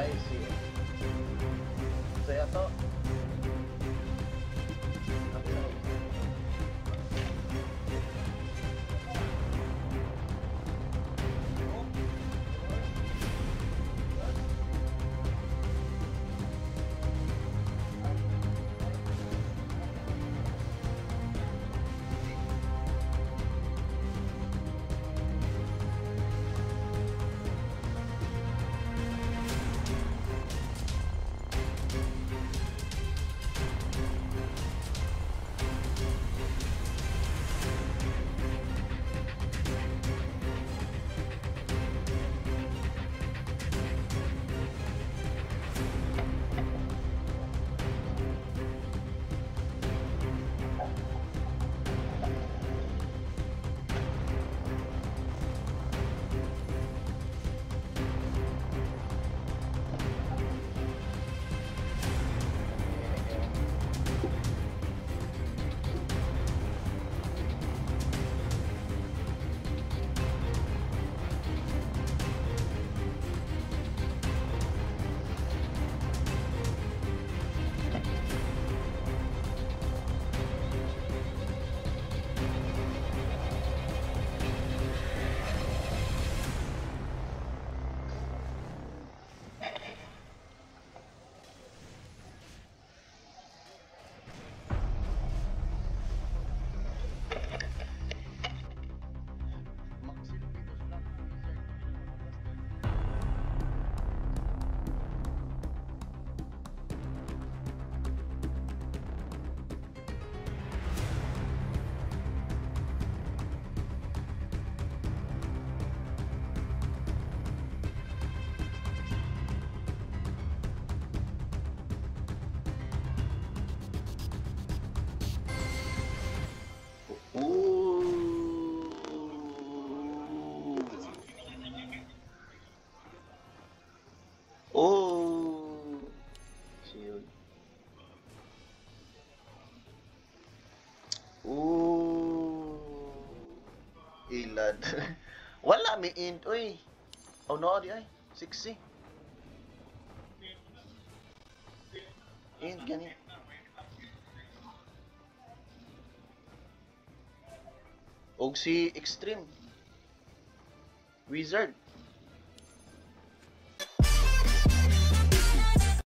Nice. Ilad. Wala may int oy. Oh no di ay. 60. Int gani. Og si extreme. Wizard.